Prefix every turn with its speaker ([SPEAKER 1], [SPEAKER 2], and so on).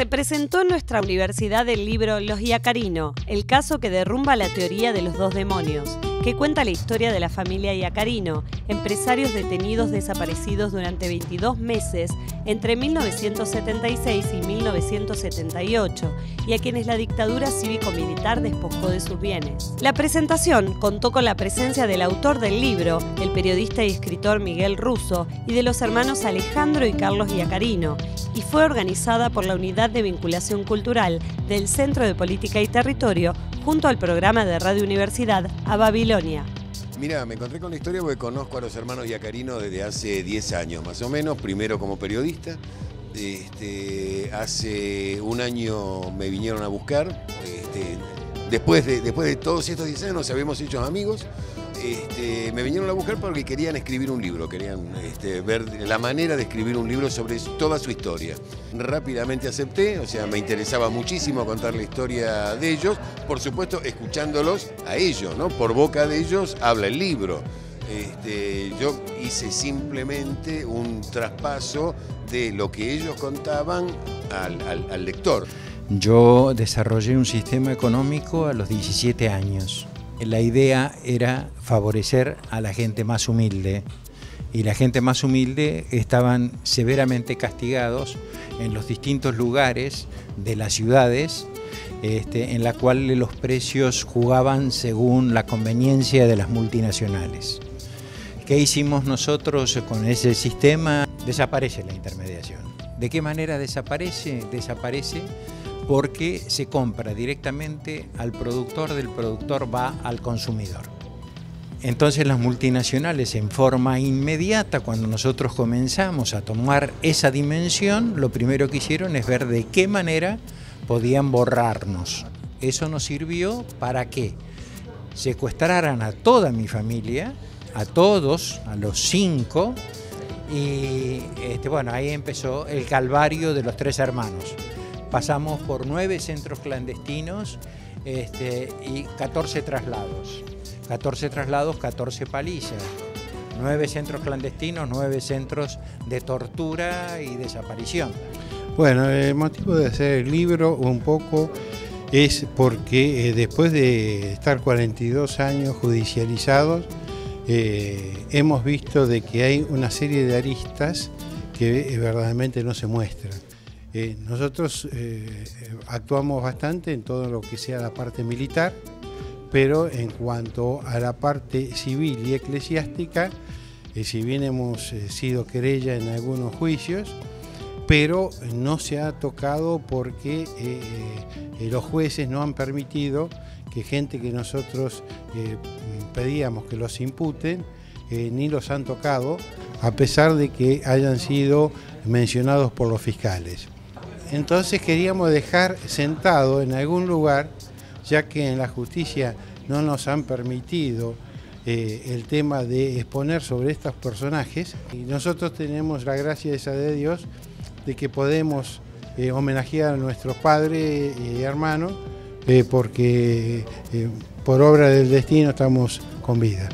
[SPEAKER 1] Se presentó en nuestra universidad el libro Los Iacarino, el caso que derrumba la teoría de los dos demonios, que cuenta la historia de la familia Iacarino, empresarios detenidos desaparecidos durante 22 meses entre 1976 y 1978, y a quienes la dictadura cívico-militar despojó de sus bienes. La presentación contó con la presencia del autor del libro, el periodista y escritor Miguel Russo, y de los hermanos Alejandro y Carlos Iacarino, y fue organizada por la Unidad de Vinculación Cultural del Centro de Política y Territorio junto al programa de Radio Universidad a Babilonia.
[SPEAKER 2] Mira, me encontré con la historia porque conozco a los hermanos Yacarino desde hace 10 años más o menos, primero como periodista. Este, hace un año me vinieron a buscar. Este, después, de, todos estos 10 años nos habíamos hecho amigos. Este, me vinieron a buscar porque querían escribir un libro, querían este, ver la manera de escribir un libro sobre toda su historia. Rápidamente acepté, o sea, me interesaba muchísimo contar la historia de ellos, por supuesto escuchándolos a ellos, ¿no? Por boca de ellos habla el libro. Este, yo hice simplemente un traspaso de lo que ellos contaban al lector.
[SPEAKER 3] Yo desarrollé un sistema económico a los 17 años la idea era favorecer a la gente más humilde y la gente más humilde estaban severamente castigados en los distintos lugares de las ciudades este, en la cual los precios jugaban según la conveniencia de las multinacionales. ¿Qué hicimos nosotros con ese sistema? Desaparece la intermediación. ¿De qué manera desaparece? Desaparece porque se compra directamente al productor, del productor va al consumidor. Entonces las multinacionales en forma inmediata, cuando nosotros comenzamos a tomar esa dimensión, lo primero que hicieron es ver de qué manera podían borrarnos. Eso nos sirvió para que secuestraran a toda mi familia, a todos, a los cinco, y este, bueno, ahí empezó el calvario de los tres hermanos. Pasamos por nueve centros clandestinos este, y 14 traslados. 14 traslados, 14 palizas. Nueve centros clandestinos, nueve centros de tortura y desaparición.
[SPEAKER 4] Bueno, el motivo de hacer el libro un poco es porque eh, después de estar 42 años judicializados, eh, hemos visto de que hay una serie de aristas que verdaderamente no se muestran. Eh, nosotros eh, actuamos bastante en todo lo que sea la parte militar, pero en cuanto a la parte civil y eclesiástica, eh, si bien hemos sido querella en algunos juicios, pero no se ha tocado porque los jueces no han permitido que gente que nosotros pedíamos que los imputen, ni los han tocado, a pesar de que hayan sido mencionados por los fiscales. Entonces queríamos dejar sentado en algún lugar, ya que en la justicia no nos han permitido eh, el tema de exponer sobre estos personajes. Y nosotros tenemos la gracia esa de Dios de que podemos eh, homenajear a nuestros padres y hermanos, eh, porque por obra del destino estamos con vida.